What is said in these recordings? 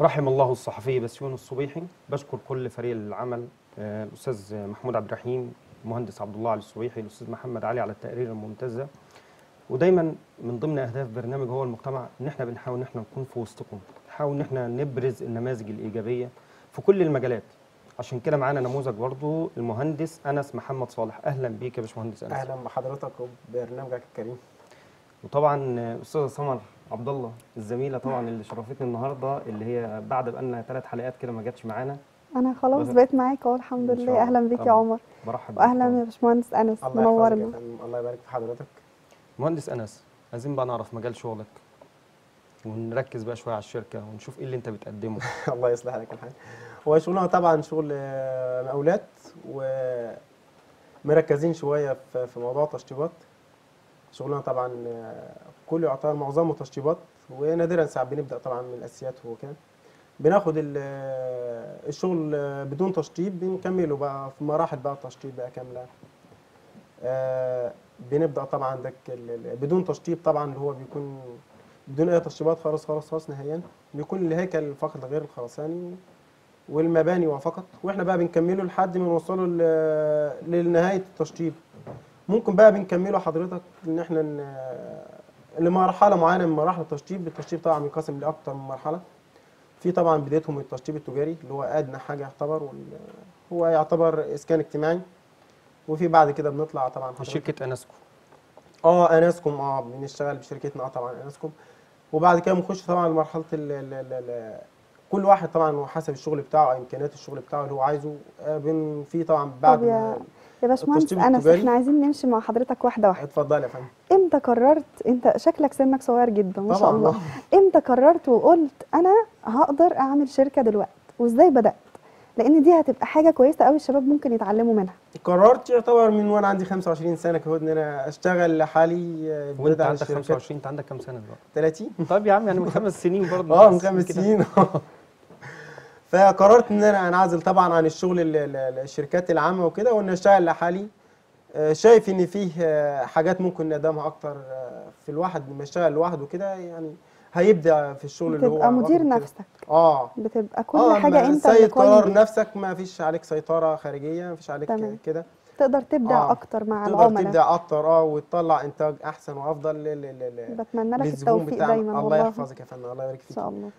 رحم الله الصحفي بسيون الصبيحي. بشكر كل فريق العمل آه، الأستاذ محمود عبد الرحيم المهندس عبد الله علي الصبيحي الأستاذ محمد علي على التقرير الممتازه ودايما من ضمن أهداف برنامج هو المجتمع إن إحنا بنحاول إن إحنا نكون في وسطكم نحاول إن إحنا نبرز النماذج الإيجابية في كل المجالات. عشان كده معانا نموذج برضو المهندس أنس محمد صالح. أهلا بيك يا باشمهندس أنس. أهلا بحضرتك وبرنامجك الكريم. وطبعا آه، استاذه سمر عبد الله الزميلة طبعا اللي شرفتني النهارده اللي هي بعد بقالنا ثلاث حلقات كده ما جاتش معانا. أنا خلاص بقيت معاك أهو الحمد لله. أهلا بيك يا. عمر. برحب واهلا. يا باشمهندس أنس. منورنا. الله يبارك في حضرتك. مهندس أنس عايزين بقى نعرف مجال شغلك ونركز بقى شوية على الشركة ونشوف إيه اللي أنت بتقدمه. الله يصلح لك الحال هو شغلنا طبعا شغل آه، مقاولات ومركزين شوية في في موضوع التشطيبات. شغلنا طبعا آه، كله يعتبر معظمه تشطيبات ونادرا ساعات بنبدأ طبعا من الأساسيات وكده. بناخد ال- الشغل بدون تشطيب بنكمله بقى في مراحل بقى التشطيب بقى كاملة. آه، بنبدأ طبعا عندك بدون تشطيب طبعا اللي هو بيكون بدون أي تشطيبات خالص خالص خالص نهائيا. بيكون الهيكل فقط غير الخرساني والمباني وفقط وإحنا بقى بنكمله لحد ما نوصله لنهاية التشطيب. ممكن بقى بنكمله حضرتك إن إحنا لمرحله معينة من مراحل التشطيب التشطيب طبعا بينقسم لأكتر من مرحلة. في طبعا بدايتهم التشطيب التجاري اللي هو أدنى حاجة يعتبر هو يعتبر إسكان اجتماعي. وفي بعد كده بنطلع طبعا شركة اناسكوم آه اناسكوم آه بنشتغل بشركتنا آه طبعا اناسكوم وبعد كده بنخش طبعا لمرحلة ال ال ال كل واحد طبعا وحسب الشغل بتاعه إمكانيات الشغل بتاعه اللي هو عايزه. آه، بن في طبعا بعد طب يا باشمهندس انس. إحنا عايزين نمشي مع حضرتك واحدة واحدة. اتفضل يا فندم. إمتى قررت؟ أنت شكلك سنك صغير جدا ما شاء الله. إمتى قررت وقلت أنا هقدر أعمل شركة دلوقتي؟ وإزاي بدأت؟ لأن دي هتبقى حاجة كويسة قوي الشباب ممكن يتعلموا منها. قررت يعتبر من وأنا عندي 25 سنة كده إن أنا أشتغل لحالي آه، وأنت عندك الشركات. 25 أنت عندك كام سنة دلوقتي؟ 30 طيب يا عم يعني من خمس سنين برضه. آه من خمس. سنين. فقررت إن أنا أنعزل طبعا عن الشغل ال- ال- الشركات العامة وكده وإن أشتغل لحالي. آه، شايف إن فيه آه، حاجات ممكن نقدمها أكتر آه، في الواحد لما يشتغل لوحده كده يعني هيبدع في الشغل اللي هو بتبقى مدير. نفسك. آه. بتبقى كل آه حاجة أنت اللي سيد قرار نفسك ما فيش عليك سيطرة خارجية ما فيش عليك. كده. تقدر تبدع آه. أكتر مع تقدر العملاء. تبدع أكتر آه وتطلع إنتاج أحسن وأفضل لل- لل- لل- بتمنى لك التوفيق دايما الله يحفظك يا فندم. الله يبارك إن فيك. شاء الله.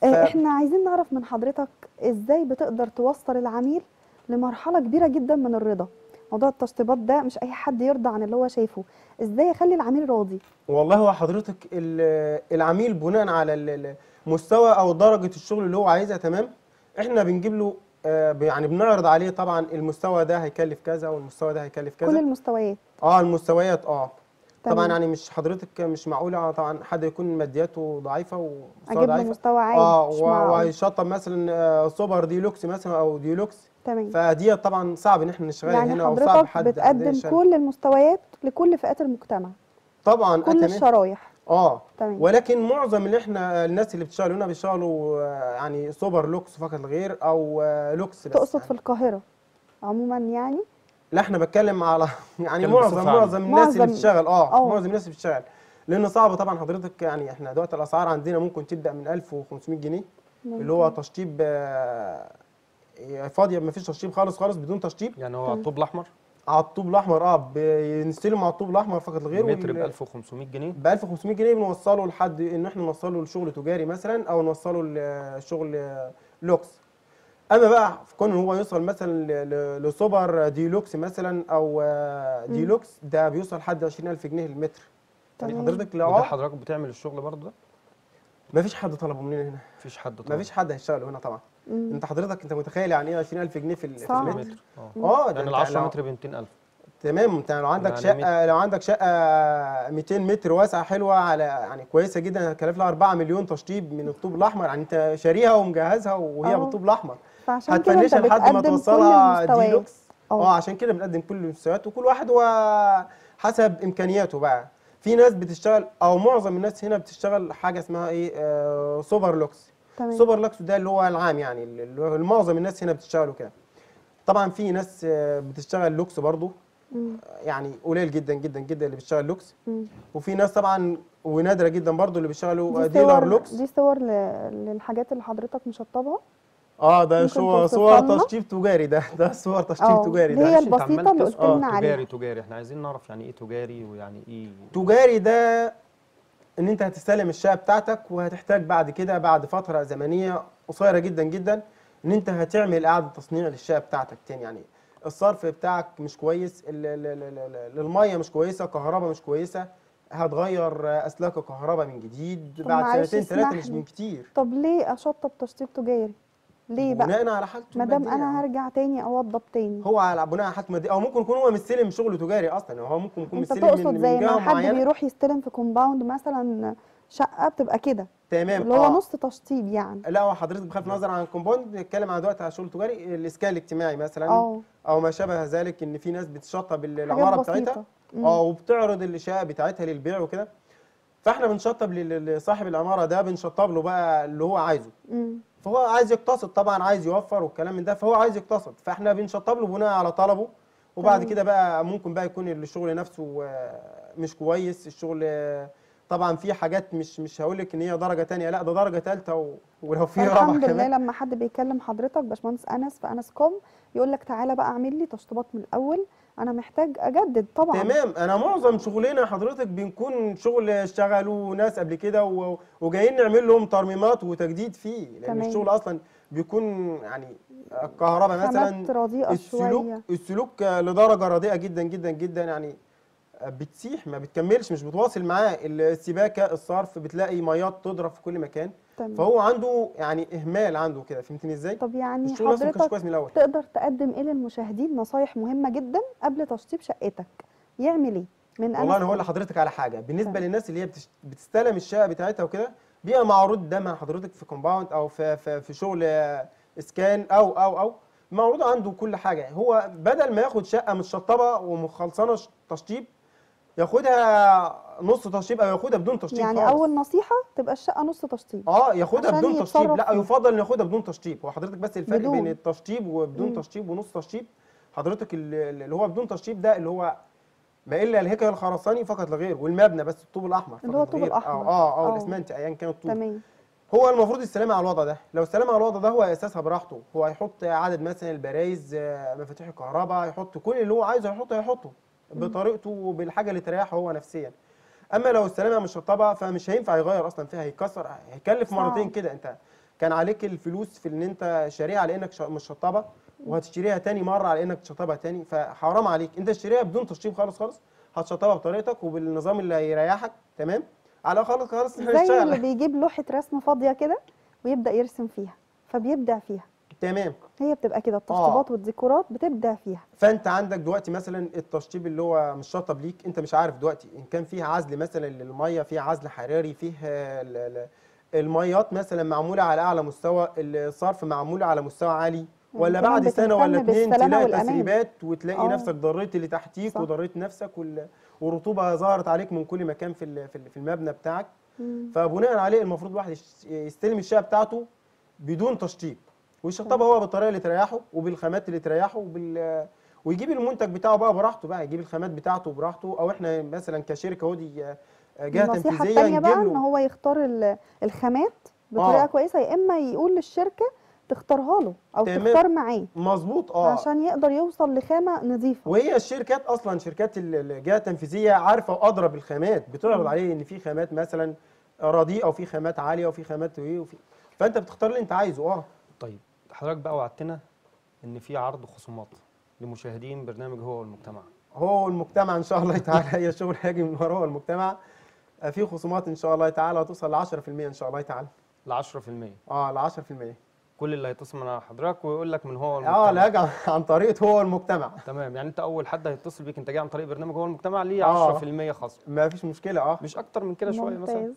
ف- آه، إحنا عايزين نعرف من حضرتك إزاي بتقدر توصل العميل لمرحلة كبيرة جدا من الرضا. موضوع التشطيبات ده مش أي حد يرضى عن اللي هو شايفه. إزاي أخلي العميل راضي؟ والله هو حضرتك ال- العميل بناء على مستوى أو درجة الشغل اللي هو عايزها تمام؟ إحنا بنجيب له آه، يعني بنعرض عليه طبعا المستوى ده هيكلف كذا والمستوى ده هيكلف كل كذا المستويات. آه المستويات آه. طبعا. يعني مش حضرتك مش معقولة طبعا حد يكون مادياته ضعيفة ومستوى أجيب له ضعيفة؟ مستوى عالي آه. وهيشطب مثلا آه، super deluxe مثلا أو ديلوكس. تمام. فدي طبعا صعب إن إحنا نشتغل يعني هنا أو صعب حد بتقدم يشتغل. كل المستويات لكل فئات المجتمع. طبعا كل أتمنى- الشرايح. آه. تمام. ولكن معظم اللي إحنا الناس اللي بتشتغلوا هنا بيشتغلوا آه، يعني super lux فقط غير أو آه، لوكس بس تقصد يعني. في القاهرة عموما يعني؟ لا إحنا بتكلم على يعني معظم عامة. معظم الناس اللي بتشتغل. آه آه. معظم الناس اللي بتشتغل. لأن صعب طبعا. حضرتك يعني إحنا دلوقتي الأسعار عندنا ممكن تبدأ من 1500 جنيه. اللي هو ممكن. تشطيب آه، فاضية ما فيش تشطيب خالص خالص بدون تشطيب. يعني هو. الطوب الأحمر؟ على الطوب الأحمر آه بنستلم على الطوب الأحمر فقط غير متر ب 1500 جنيه؟ ب 1500 جنيه بنوصله لحد إن إحنا نوصله لشغل تجاري مثلا أو نوصله لشغل لوكس. أما بقى في كون هو يوصل مثلا ل- ل- ل super deluxe مثلا أو آه، ديلوكس ده بيوصل لحد 20000 جنيه المتر يعني تمام. حضرتك لو حضرتك بتعمل الشغل برضه ده؟ ما فيش حد طلبه مننا هنا. مفيش حد ما طبعا فيش حد هيشتغل هنا طبعا. مم. أنت حضرتك أنت متخيل يعني إيه 20000 جنيه في ال- في. المتر؟ متر آه ده يعني ال أنت 10 لو- متر ب 200000 تمام. انت لو عندك يعني شقه لو عندك شقة 200 متر واسعة حلوة على يعني كويسة جدا هتكلف لها 4 مليون تشطيب من الطوب الأحمر. يعني انت شاريها ومجهزها وهي آه. بالطوب الأحمر. فعشان كده انت هتفنشها لحد ما توصلها المستويات ديلوكس آه. آه عشان كده بنقدم كل المستويات وكل واحد هو حسب إمكانياته بقى. في ناس بتشتغل أو معظم الناس هنا بتشتغل حاجة اسمها إيه؟ آه super lux تمام. super lux ده اللي هو العام يعني معظم الناس هنا بتشتغلوا كده. طبعا في ناس آه، بتشتغل لوكس برضو. مم. يعني قليل جدا جدا جدا اللي بيشتغل لوكس. وفي ناس طبعا ونادرة جدا برضو اللي بيشتغلوا دي ultra super lux. دي صور للحاجات اللي حضرتك مشطبها؟ آه ده صور صور؟ تشطيب تجاري ده ده صور تشطيب آه، تجاري اللي ده. هي عمال اللي قلت لنا آه، عليها. تجاري تجاري. إحنا عايزين نعرف يعني إيه تجاري ويعني إيه تجاري ده إن أنت هتستلم الشقة بتاعتك وهتحتاج بعد كده بعد فترة زمنية قصيرة جدا جدا إن أنت هتعمل إعادة تصنيع للشقة بتاعتك تاني. يعني الصرف بتاعك مش كويس ال- ال- ال- ال- المية مش كويسة كهرباء مش كويسة هتغير أسلاك الكهرباء من جديد بعد سنتين ثلاثة مش. من كتير. طب ليه أشطب تشطيب تجاري ليه بقى؟ بناء على حالته ما دام أنا يعني. هرجع تاني أوضب تاني. هو على بناء على حالته المادية. أو ممكن يكون هو مستلم شغل تجاري أصلا. هو ممكن يكون أنت مستلم تقصد من, زي ما حد معينة. بيروح يستلم في compound مثلا شقة بتبقى كده. تمام. اللي هو آه. نص تشطيب يعني. لا هو حضرتك بغض النظر عن ال compound بنتكلم عن دلوقتي على شغل تجاري الاسكان الاجتماعي مثلا آه. أو ما شابه ذلك إن في ناس بتشطب العمارة بتاعتها. آه وبتعرض الشقه بتاعتها للبيع وكده. فإحنا بنشطب لصاحب العمارة ده بنشطب له بقى اللي هو عايزه. مم. فهو عايز يقتصد طبعا عايز يوفر والكلام من ده فهو عايز يقتصد. فإحنا بنشطب له بناء على طلبه. وبعد. كده بقى ممكن بقى يكون الشغل نفسه آه، مش كويس الشغل طبعا في حاجات مش مش هقول لك إن هي درجة تانية لا ده درجة ثالثه و- ولو في رابعة الحمد لله لما حد بيكلم حضرتك باشمهندس أنس في أنس كوم يقول لك تعالى بقى اعمل لي تشطيبات من الأول أنا محتاج أجدد طبعا. تمام. أنا معظم شغلنا حضرتك بنكون شغل اشتغلوا ناس قبل كده و- وجايين نعمل لهم ترميمات وتجديد فيه لأن تمام. الشغل أصلا بيكون يعني الكهرباء مثلا السلوك شوية. السلوك لدرجة رديئة جدا جدا جدا يعني بتسيح ما بتكملش مش بتواصل معاه. السباكة الصرف بتلاقي ميات تضرب في كل مكان. تمام. فهو عنده يعني إهمال عنده كده. فهمتني إزاي؟ طب يعني حضرتك كويس من الأول. تقدر تقدم إيه للمشاهدين نصايح مهمة جدا قبل تشطيب شقتك. يعمل إيه؟ من والله أنا هقول. لحضرتك على حاجة. بالنسبة تمام. للناس اللي هي بتستلم الشقة بتاعتها وكده بيبقى معروض ده مع حضرتك في كومباوند أو في في, في شغل اسكان أو أو أو معروض عنده كل حاجة. هو بدل ما ياخد شقة متشطبة ومخلصانة تشطيب ياخدها نص تشطيب أو ياخدها بدون تشطيب يعني خالص. أول نصيحة تبقى الشقة نص تشطيب آه ياخدها بدون تشطيب لا. يفضل إن ياخدها بدون تشطيب هو حضرتك بس الفرق بدون. بين التشطيب وبدون مم. تشطيب ونص تشطيب حضرتك ال- ال- اللي هو بدون تشطيب ده اللي هو ما إلا الهيكل الخرساني فقط لا غير والمبنى بس الطوب الأحمر اللي هو الطوب غير. الأحمر. آه آه, آه. آه الإسمنت ايا كان الطوب تمام هو المفروض يستلم على الوضع ده لو استلم على الوضع ده هو أساسها براحته هو هيحط عدد مثلا البرايز آه، مفاتيح الكهرباء هيحط كل اللي هو عايزه هيحطه هيحطه بطريقته وبالحاجة اللي تريحه هو نفسيا. أما لو استلمها مشطبه فمش هينفع يغير أصلا فيها هيكسر هيكلف. مرتين كده. أنت كان عليك الفلوس في إن أنت شاريها على إنك ش- مشطبه وهتشتريها تاني مرة على إنك تشطبها تاني. فحرام عليك. أنت اشتريها بدون تشطيب خالص خالص. هتشطبها بطريقتك وبالنظام اللي هيريحك. تمام؟ على خالص خالص زي اللي بيجيب لوحة رسم فاضية كده ويبدأ يرسم فيها فبيبدع فيها. تمام. هي بتبقى كده التشطيبات والديكورات بتبدع فيها فأنت عندك دلوقتي مثلا التشطيب اللي هو مش شطب ليك أنت مش عارف دلوقتي إن كان فيه عزل مثلا للمية فيه عزل حراري فيه آه، ال- ال- الميات مثلا معمولة على أعلى مستوى الصرف معمول على مستوى عالي ولا بعد سنة ولا اتنين بالسلامة تلاقي. تسريبات وتلاقي آه. نفسك ضريت اللي تحتيك. وضريت نفسك وال- ورطوبه ظهرت عليك من كل مكان في في ال- في المبنى بتاعك مم. فبناء عليه المفروض الواحد يستلم الشقة بتاعته بدون تشطيب ويشطبها هو بالطريقة اللي تريحه وبالخامات اللي تريحه وبال ويجيب المنتج بتاعه بقى براحته بقى يجيب الخامات بتاعته براحته. أو إحنا مثلا كشركة ودي آه، جهة النصيحة تنفيذية الثانية بقى إن هو يختار ال- الخامات بطريقة آه. كويسة. يا إما يقول للشركة تختارها له أو تمام. تختار معاه مظبوط. آه. عشان يقدر يوصل لخامة نظيفة. وهي الشركات أصلا شركات ال- الجهة التنفيذية عارفة وأدرى بالخامات بتعرض عليه إن في خامات مثلا رديئة وفي خامات عالية وفي خامات إيه وفي. فأنت بتختار اللي أنت عايزه. آه. طيب. حضرتك بقى وعدتنا إن في عرض خصومات لمشاهدين برنامج هو والمجتمع. هو المجتمع إن شاء الله تعالى هي الشغل هيجي من وراه هو المجتمع آه، في خصومات إن شاء الله تعالى هتوصل ل 10% إن شاء الله تعالى. ل 10% آه ل 10% كل اللي هيتصل مع حضرتك ويقول لك من هو والمجتمع. آه لا عن طريقه هو المجتمع تمام يعني أنت أول حد هيتصل بيك أنت جاي عن طريق برنامج هو المجتمع ليه آه. 10% خصم؟ ما فيش مشكلة آه. مش أكتر من كده شوية مثلا؟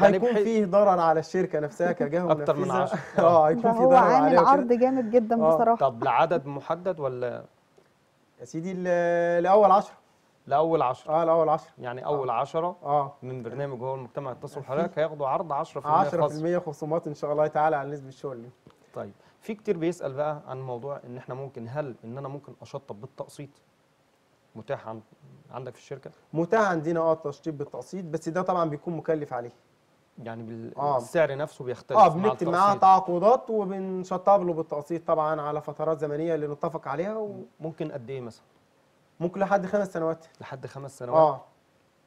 يعني هيكون بحيث- فيه ضرر على الشركة نفسها كجهه أكتر من منفذة. عشرة. آه ده هيكون في هو ضرر عامل عليها وكده. عرض جامد جدا آه. بصراحة. طب لعدد محدد ولا؟ يا سيدي لأول 10 لأول 10 آه لأول 10 يعني أول 10 آه. من برنامج هو المجتمع يتصلوا بحضرتك هياخدوا عرض 10% خصم 10% خصومات إن شاء الله تعالى على نسبه الشغل طيب في كتير بيسأل بقى عن موضوع إن إحنا ممكن هل إن أنا ممكن أشطب بالتقسيط؟ متاح عن عندك في الشركة؟ متاح عندنا آه التشطيب بالتقسيط بس ده طبعا بيكون مكلف عليه. يعني بال- آه. نفسه بيختلف آه بنكتب معاه التقسيط. تعاقدات وبنشطب له بالتقسيط طبعا على فترات زمنية اللي نتفق عليها ممكن قد إيه مثلا؟ وممكن لحد خمس سنوات. لحد خمس سنوات؟ آه.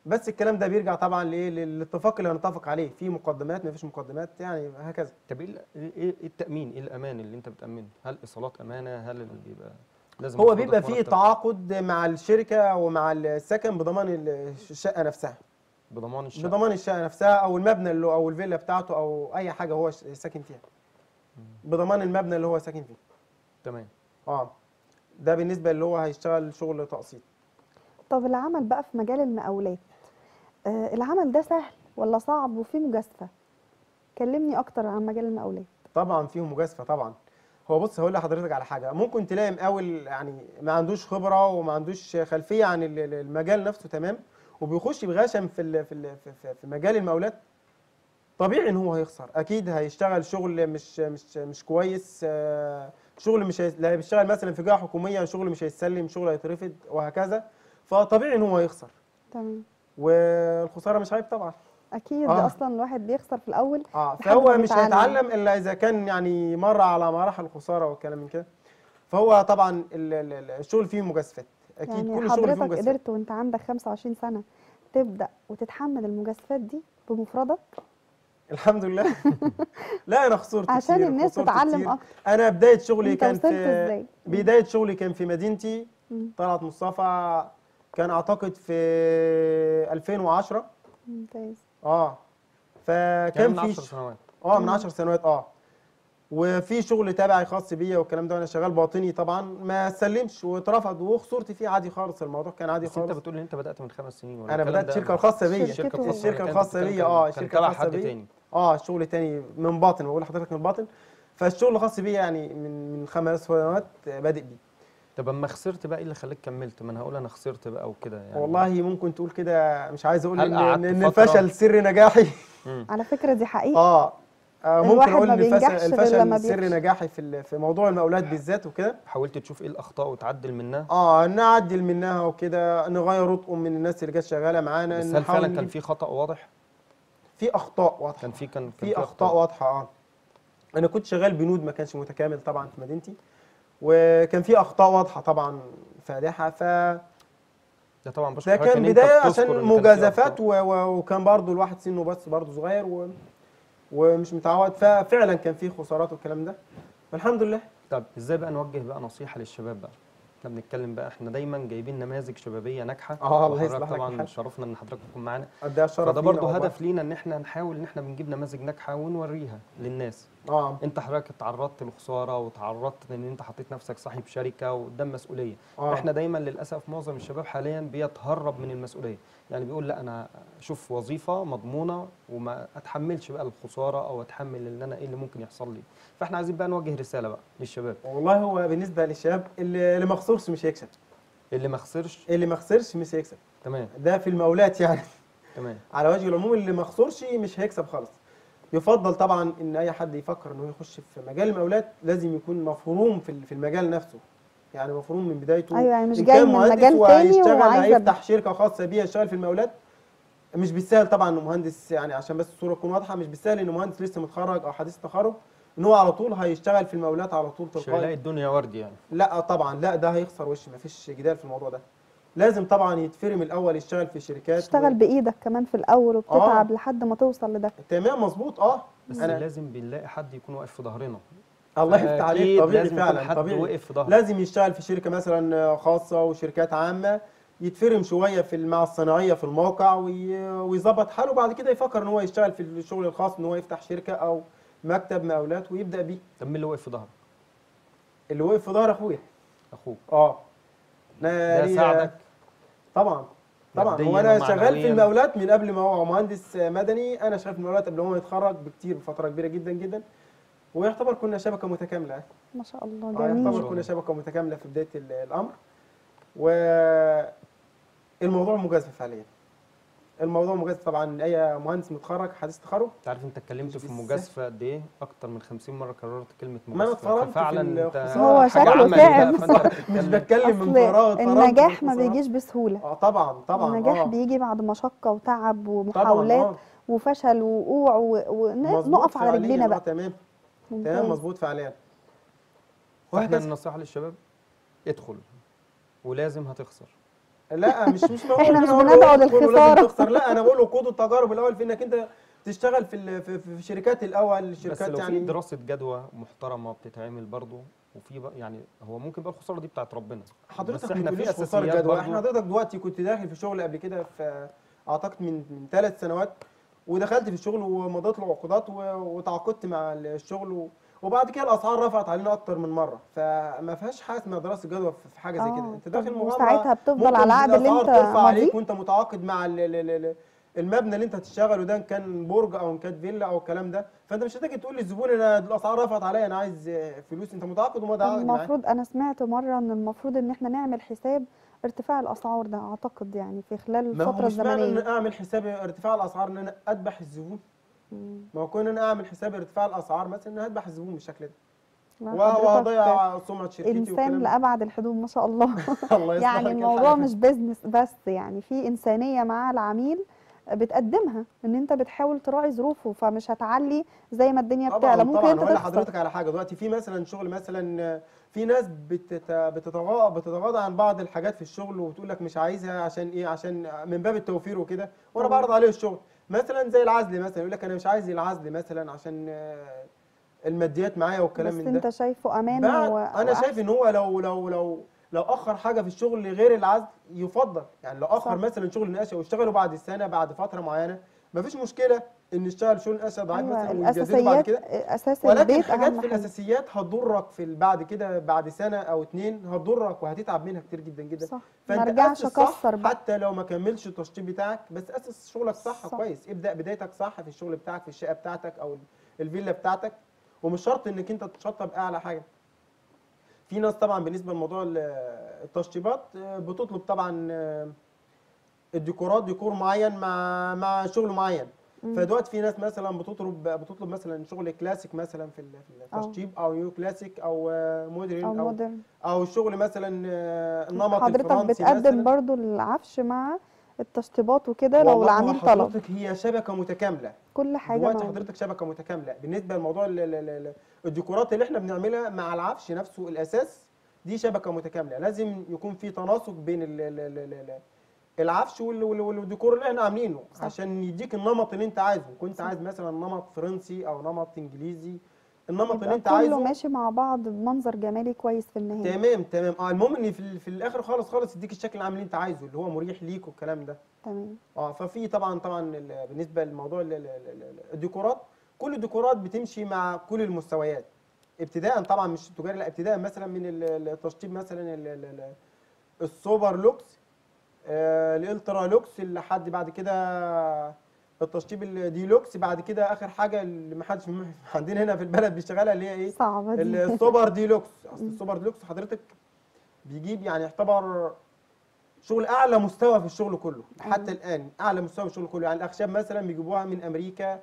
بس الكلام ده بيرجع طبعا لايه للاتفاق اللي هنتفق عليه. في مقدمات ما فيش مقدمات يعني هكذا. طب إيه إيه إيه التأمين؟ إيه الامان اللي أنت بتامنه هل إيصالات أمانة؟ هل اللي بيبقى لازم هو بيبقى فيه تعاقد مع الشركة ومع السكن بضمان ال- الشقة نفسها. بضمان الشقه بضمان الشقه نفسها أو المبنى اللي أو الفيلا بتاعته أو أي حاجة هو ساكن فيها. بضمان المبنى اللي هو ساكن فيه. تمام. آه. ده بالنسبة اللي هو هيشتغل شغل تقسيط. طب العمل بقى في مجال المقاولات آه العمل ده سهل ولا صعب وفيه مجازفة؟ كلمني أكتر عن مجال المقاولات. طبعا فيهم مجازفة طبعا. هو بص هقول لحضرتك على حاجة. ممكن تلاقي مقاول يعني ما عندوش خبرة وما عندوش خلفية عن ال- ال- المجال نفسه تمام؟ وبيخش بغشم في ال- في ال- في- في- مجال المقاولات طبيعي إن هو هيخسر. أكيد هيشتغل شغل مش مش مش كويس آه، شغل مش هي... لا بيشتغل مثلا في جهة حكومية شغل مش هيتسلم شغل هيترفض وهكذا فطبيعي إن هو هيخسر. تمام. والخسارة مش عيب طبعا. أكيد آه. أصلا الواحد بيخسر في الأول آه فهو مش. هيتعلم إلا إذا كان يعني مر على مراحل الخسارة والكلام من كده. فهو طبعا ال- ال- ال- الشغل فيه مجازفات. أكيد يعني كل شغل حضرتك قدرت وأنت عندك 25 سنة تبدأ وتتحمل المجازفات دي بمفردك؟ الحمد لله. لا أنا خسرت عشان كتير الناس تتعلم. أكتر. أنا بداية شغلي أنت كان في إزاي؟ بداية شغلي كان في مدينتي. طلعت مصطفى كان أعتقد في 2010 ممتاز. آه. كان فكان من في 10 سنوات. آه من مم. 10 سنوات آه. وفي شغل تبعي خاص بيا والكلام ده وأنا شغال باطني طبعا ما سلمش واترفض وخسرت فيه عادي خالص الموضوع كان عادي بس أنت خالص. بتقول إن أنت بدأت من خمس سنين ولا أنا بدأت الشركة الخاصة بيا. الشركة الشركة كانت الخاصة بتتكلم- بيا، آه، الخاصة حد بيا. آه شغل تاني من باطن بقول لحضرتك من باطن. فالشغل الخاص بيا يعني من من خمس سنوات بادئ بيه. طب أما خسرت بقى إيه اللي خلاك كملت؟ ما أنا هقول أنا خسرت بقى وكده يعني. والله ممكن تقول كده مش عايز أقول إن فترة؟ الفشل سر نجاحي. على فكرة دي حقيقة. آه. ممكن الواحد أقول الفشل سر. نجاحي في في موضوع المقاولات بالذات وكده. حاولت تشوف إيه الأخطاء وتعدل منها؟ آه نعدل منها وكده نغير رتقم من الناس اللي جت شغالة معانا بس هل فعلا كان في خطأ واضح؟ في أخطاء واضحة. كان في كان في أخطاء. واضحة آه. أنا كنت شغال بنود ما كانش متكامل طبعا في مدينتي وكان في أخطاء واضحة طبعا فادحة ف ده طبعا بشكر ده كان بداية عشان مجازفات. وكان برضو الواحد سنه بس برضو صغير و... ومش متعود ففعلا كان في خسارات والكلام ده. فالحمد لله. طب إزاي بقى نوجه بقى نصيحة للشباب بقى؟ إحنا بنتكلم بقى إحنا دايما جايبين نماذج شبابية ناجحة. آه الله يصلح لك طبعا شرفنا إن حضرتك تكون معانا. قد إيه الشرف فده برضه. هدف لينا إن إحنا نحاول إن إحنا بنجيب نماذج ناجحة ونوريها للناس. آه. انت حضرتك اتعرضت لخسارة وتعرضت ان انت حطيت نفسك صاحب شركة وقدام مسؤوليه آه. إحنا دايما للأسف معظم الشباب حاليا بيتهرب من المسؤولية. يعني بيقول لا أنا أشوف وظيفة مضمونة وما أتحملش بقى الخسارة أو أتحمل ان أنا إيه اللي ممكن يحصل لي. فاحنا عايزين بقى نوجه رسالة بقى للشباب. والله هو بالنسبة للشباب اللي اللي ما خسرش مش هيكسب. اللي ما خسرش؟ اللي ما خسرش مش هيكسب. تمام. ده في المقاولات يعني. تمام. على وجه العموم اللي ما خسرش مش هيكسب خالص. يفضل طبعا إن أي حد يفكر إنه يخش في مجال المقاولات لازم يكون مفهوم في في المجال نفسه. يعني مفهوم من بدايته. أيوه يعني مش جاي من مجال تاني وهيشتغل هيفتح شركة خاصة بيه يشتغل في المقاولات مش بالسهل طبعا إنه مهندس يعني عشان بس الصورة تكون واضحة مش بالسهل إنه مهندس لسه متخرج أو حديث تخرج ان هو على طول هيشتغل في المقاولات على طول مش تلقائي. هيلاقي الدنيا وردي يعني. لا طبعا لا ده هيخسر وش مفيش جدال في الموضوع ده. لازم طبعا يتفرم الأول يشتغل في شركات تشتغل بإيدك كمان في الأول وبتتعب آه. لحد ما توصل لده. تمام مظبوط. آه. بس أنا- لازم بنلاقي حد يكون واقف في ظهرنا. الله يفتح عليك. طبيعي لازم فعلا حد طبيعي. وقف في ظهرك. لازم يشتغل في شركة مثلا خاصة وشركات عامة يتفرم شوية في مع الصناعية في الموقع وي- ويظبط حاله بعد كده يفكر إن هو يشتغل في الشغل الخاص إن هو يفتح شركة أو مكتب مقاولات ويبدأ بيه. طب مين اللي وقف في ظهرك؟ اللي وقف في ظهر أخويا. أخوك. آه. ده ساعدك؟ طبعا. طبعا. هو أنا شغال في. المقاولات من قبل ما هو مهندس مدني. أنا شغال في المقاولات قبل ما هو يتخرج بكتير بفترة كبيرة جدا جدا. ويعتبر كنا شبكة متكاملة. ما شاء الله آه جميل. يعتبر كنا شبكة متكاملة في بداية ال- الأمر. والموضوع مجازفه فعليا. الموضوع مجازفه طبعا أي مهندس متخرج حديث تخرج أنت عارف أنت اتكلمت في. المجازفه قد إيه أكتر من 50 مرة كررت كلمة ما مجازفة اتفرمت في ففعلا أنت. هو شكله تعب مش بتتكلم. بتكلم من فراغ النجاح ما. بيجيش بسهولة آه طبعا طبعا النجاح آه. بيجي بعد مشقه وتعب ومحاولات آه. وفشل ووقوع ونقف على رجلينا آه، بقى تمام ممتاز. تمام مظبوط فعليا وهكذا النصيحة للشباب ادخل ولازم هتخسر لا مش مش بقول إحنا إن مش بندعو للخسارة. تخسر لا أنا بقول خد التجارب الأول في إنك أنت تشتغل في ال- في, في شركات الأول بس الشركات لو في يعني دراسة جدوى محترمة بتتعمل برضه وفي يعني هو ممكن بقى الخسارة دي بتاعت ربنا. بس حضرتك إحنا ما في خسارة جدوى. إحنا حضرتك دلوقتي كنت داخل في شغل قبل كده في اعتقد من من ثلاث سنوات ودخلت في الشغل ومضيت له عقودات و- وتعاقدت مع الشغل و- وبعد كده الأسعار رفعت علينا أكتر من مرة. فما فيهاش حاجة اسمها دراسة جدوى في حاجة زي آه، كده انت طب داخل مغامره وساعتها بتفضل على العقد اللي أنت ترفع عليك وأنت متعاقد مع ال- ال- ال- ال- المبنى اللي أنت هتشتغله ده إن كان برج أو إن كانت فيلا أو الكلام ده. فأنت مش هتيجي تقول للزبون أنا الأسعار رفعت عليا أنا عايز فلوس. أنت متعاقد عقد معاه المفروض أنا سمعت مرة إن المفروض إن إحنا نعمل حساب ارتفاع الأسعار ده أعتقد يعني في خلال ما هو الفترة مش معنى إن الزمنية. أعمل حساب ارتفاع الأسعار إن أنا أذبح الزبون. ما هو كون أنا أعمل حساب ارتفاع الأسعار مثلا ان اذبح الزبون بالشكل ده. حضرتك وهضيع سمعه شركتي انسان. لأبعد الحدود ما شاء الله. الله يعني الموضوع. مش بيزنس بس يعني في إنسانية مع العميل بتقدمها إن أنت بتحاول تراعي ظروفه فمش هتعلي زي ما الدنيا طبعا بتعلى. ممكن طبعا. أنت تخسر. لحضرتك على حاجة. دلوقتي في مثلا شغل مثلا في ناس بتت... بتتغاضى بتتغاضى عن بعض الحاجات في الشغل وتقول لك مش عايزها عشان إيه؟ عشان من باب التوفير وكده وأنا طبعا. بعرض عليه الشغل. مثلا زي العزل مثلا يقول لك أنا مش عايز العزل مثلا عشان آه، الماديات معايا والكلام بس من ده أنت شايفه أمان بعد و... أنا. شايف إن هو لو لو لو لو أخر حاجة في الشغل غير العزل يفضل يعني لو أخر صح. مثلا شغل النقاشه واشتغلوا بعد السنة بعد فترة معينة مفيش مشكلة إن نشتغل شغل النقاشه ضعيف أيوه مثلا ويجددوا بعد كده. أساس ولكن حاجات في الأساسيات هتضرك في بعد كده بعد سنة أو اتنين هتضرك وهتتعب منها كتير جدا جدا. صح. فأنت ارجعش أكسر حتى لو ما كملش التشطيب بتاعك بس أسس شغلك صح, صح. كويس. ابدأ بدايتك صح في الشغل بتاعك في الشقة بتاعتك أو الفيلا بتاعتك. ومش شرط إنك أنت تشطب أعلى حاجة. في ناس طبعا بالنسبة لموضوع ال- التشطيبات آه، بتطلب طبعا آه، الديكورات ديكور معين مع مع شغل معين. فدلوقتي في ناس مثلا بتطلب بتطلب مثلا شغل كلاسيك مثلا في ال- في. التشطيب أو new classic أو آه، modern أو أو modern أو شغل مثلا آه، النمط حضرتك بتقدم برضو العفش مع التشطيبات وكده لو العميل طلب. حضرتك هي شبكة متكاملة. كل حاجة دلوقتي. حضرتك شبكة متكاملة. بالنسبة لموضوع ال- ال- ال- الديكورات اللي إحنا بنعملها مع العفش نفسه الأثاث دي شبكة متكاملة. لازم يكون في تناسق بين ال ال ال ال ال العفش وال- وال- والديكور اللي إحنا عاملينه. عشان يديك النمط اللي انت عايزه. كنت. عايز مثلا نمط فرنسي أو نمط إنجليزي. النمط اللي انت كله عايزه ماشي مع بعض بمنظر جمالي كويس في النهاية. تمام تمام. آه المهم إن في, في الآخر خالص خالص يديك الشكل العام اللي انت عايزه اللي هو مريح ليك والكلام ده. تمام. آه ففي طبعا طبعا ال- بالنسبة لموضوع ال- ال- ال- ال- الديكورات كل الديكورات بتمشي مع كل المستويات. ابتداء طبعا مش التجاري لا ابتداء مثلا من ال- ال- التشطيب مثلا ال- ال- ال- ال super lux. آه، ال ultra lux لحد بعد كده التشطيب الديلوكس بعد كده آخر حاجة اللي ما حدش عندنا هنا في البلد بيشتغلها اللي هي إيه؟ صعبة دي. ال super deluxe. أصل ال super deluxe حضرتك بيجيب يعني يعتبر شغل أعلى مستوى في الشغل كله. حتى الآن أعلى مستوى في الشغل كله. يعني الأخشاب مثلا بيجيبوها من أمريكا.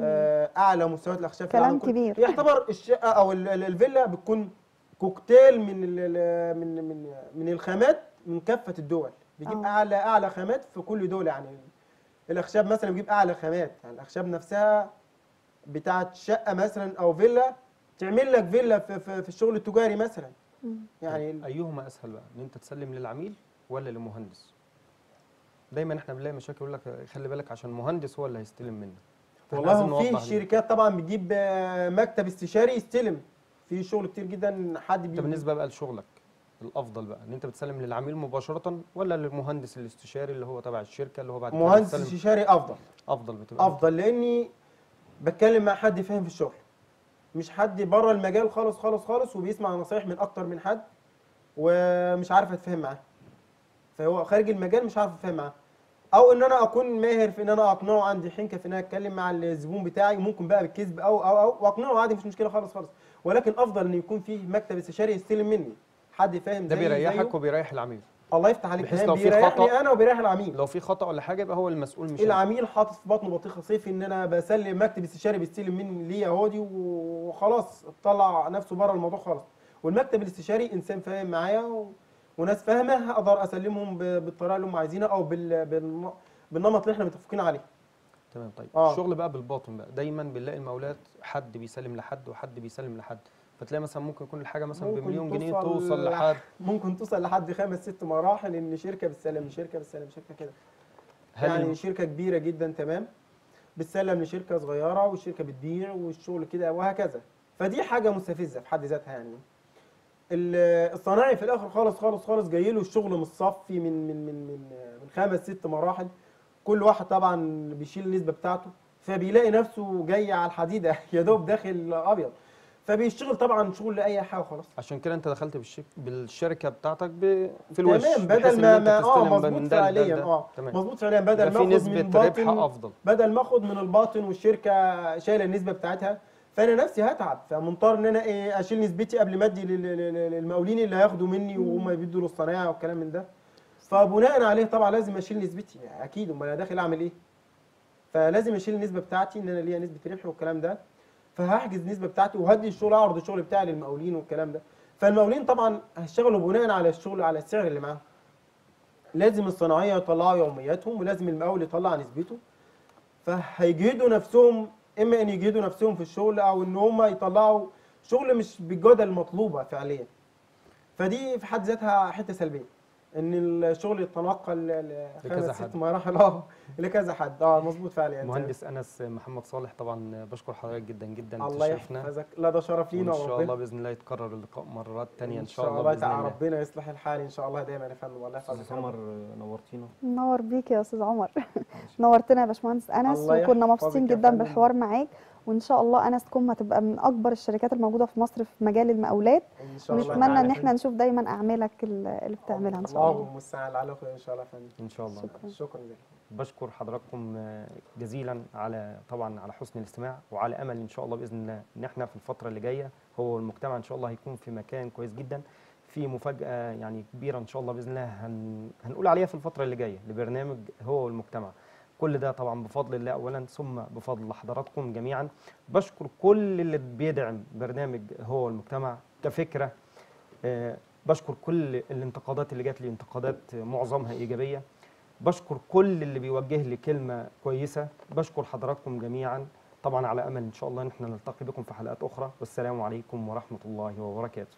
آه، أعلى مستويات الأخشاب في العالم. كبير. يعتبر الشقة أو ال- ال- الفيلا بتكون كوكتيل من من من من الخامات من كافة الدول. بيجيب آه. أعلى أعلى خامات في كل دول يعني الأخشاب مثلا بيجيب أعلى خامات يعني الأخشاب نفسها بتاعت شقة مثلا أو فيلا تعمل لك فيلا في, في, في الشغل التجاري مثلا مم. يعني أيهما أسهل بقى إن أنت تسلم للعميل ولا للمهندس دايما إحنا بنلاقي مشاكل يقول لك خلي بالك عشان المهندس هو اللي هيستلم منك والله في. شركات طبعا بتجيب آه، مكتب استشاري يستلم في شغل كتير جدا حد انت بي بالنسبة بقى لشغلك الأفضل بقى إن أنت بتسلم للعميل مباشرة ولا للمهندس الاستشاري اللي هو تبع الشركة اللي هو بعد مهندس؟ استشاري أفضل. أفضل بتبقى. أفضل لأني بتكلم مع حد فاهم في الشغل. مش حد بره المجال خالص خالص خالص وبيسمع نصايح من أكتر من حد ومش عارف أتفاهم معاه. فهو خارج المجال مش عارف أتفاهم معاه. أو إن أنا أكون ماهر في إن أنا أقنعه عندي حنكة في إن أنا أتكلم مع الزبون بتاعي ممكن بقى بالكذب أو أو أو وأقنعه عادي مش مشكلة خالص خالص. ولكن أفضل إن يكون فيه مكتب استشاري يستلم مني. حد فاهم ده زيي بيريحك. وبيريح العميل. الله يفتح عليك بحيث لو في بيريحني خطأ- أنا وبيريح العميل. لو في خطأ ولا حاجة يبقى هو المسؤول مش. العميل حاطط في بطنه بطيخة صيفي إن أنا بسلم مكتب استشاري بيستلم مني ليا اهودي وخلاص طلع نفسه بره الموضوع خالص. والمكتب الاستشاري إنسان فاهم معايا و... وناس فاهمة أقدر أسلمهم ب... بالطريقة اللي هم عايزينها أو بال... بال... بالنمط اللي إحنا متفقين عليه. تمام طيب. آه. الشغل بقى بالباطن بقى. دايما بنلاقي المولات حد بيسلم لحد وحد بيسلم لحد. فتلاقي مثلا ممكن يكون الحاجة مثلا بمليون جنيه توصل توصل لح- لحد. ممكن توصل لحد خمس ست مراحل إن شركة بتسلم لشركه بتسلم شركة كده. هل يعني شركة كبيرة جدا تمام بتسلم لشركة صغيرة والشركة بتبيع والشغل كده وهكذا. فدي حاجة مستفزة في حد ذاتها يعني. ال- الصناعي في الآخر خالص خالص خالص جاي له الشغل متصفي من من من من من خمس ست مراحل. كل واحد طبعا بيشيل النسبة بتاعته فبيلاقي نفسه جاي على الحديدة. يا دوب داخل أبيض. فبيشتغل طبعا شغل لأي حاجة وخلاص. عشان كده انت دخلت بالشك... بالشركة بتاعتك ب... في الوش تمام بدل ما ما آه مظبوط فعليا. آه مظبوط فعليا. بدل ما آخد من ربح باطن أفضل. بدل ما آخد من الباطن والشركة شايلة النسبة بتاعتها فأنا نفسي هتعب. فمضطر إن أنا إيه أشيل نسبتي قبل ما أدي لل- لل- لل- للمقاولين اللي هياخدوا مني وهم بيدوا للصنايعي والكلام من ده. فبناء عليه طبعا لازم أشيل نسبتي. أكيد أمال أنا داخل أعمل إيه؟ فلازم أشيل النسبة بتاعتي إن أنا ليا نسبة ربح والكلام ده. فهحجز النسبة بتاعتي وهدي الشغل أعرض الشغل بتاعي للمقاولين والكلام ده. فالمقاولين طبعا هيشتغلوا بناء على الشغل على السعر اللي معاهم. لازم الصناعية يطلعوا يومياتهم ولازم المقاول يطلع نسبته. فهيجهدوا نفسهم إما إن يجهدوا نفسهم في الشغل أو إن هم يطلعوا شغل مش بالجودة المطلوبة فعليا. فدي في حد ذاتها حتة سلبية. إن الشغل يتنقل لكذا حد. ست مراحل آه لكذا حد. آه مظبوط فعليا مهندس أنس محمد صالح طبعا بشكر حضرتك جدا جدا. الله يحفظك. لا ده شرف لينا وإن شاء الله بإذن الله يتكرر اللقاء مرات تانية إن شاء الله بإذن الله. ربنا يصلح الحال إن شاء الله دايما يا فندم. الله أستاذ يحفظك. يا رب. عمر نورتينا. نور بيك يا أستاذ عمر. نورتنا يا باشمهندس أنس. الله وكنا مبسوطين جدا. بالحوار معاك. وإن شاء الله انس كوم هتبقى من أكبر الشركات الموجودة في مصر في مجال المقاولات. إن شاء الله. ونتمنى إن إحنا نشوف دايما أعمالك ال- اللي بتعملها إن شاء الله. الله المستعان على خير إن شاء الله يا فندم. إن شاء الله. شكرا. شكرا جزيلا. بشكر حضراتكم آه، جزيلا على طبعا على حسن الاستماع وعلى أمل إن شاء الله بإذن الله إن إحنا في الفترة اللي جاية هو والمجتمع إن شاء الله هيكون في مكان كويس جدا في مفاجأة يعني كبيرة إن شاء الله بإذن الله هن هنقول عليها في الفترة اللي جاية لبرنامج هو والمجتمع كل ده طبعا بفضل الله اولا ثم بفضل حضراتكم جميعا. بشكر كل اللي بيدعم برنامج هو والمجتمع كفكرة. آه، بشكر كل الانتقادات اللي جات لي انتقادات معظمها إيجابية. بشكر كل اللي بيوجه لي كلمة كويسة. بشكر حضراتكم جميعا. طبعا على أمل إن شاء الله ان إحنا نلتقي بكم في حلقات أخرى. والسلام عليكم ورحمة الله وبركاته.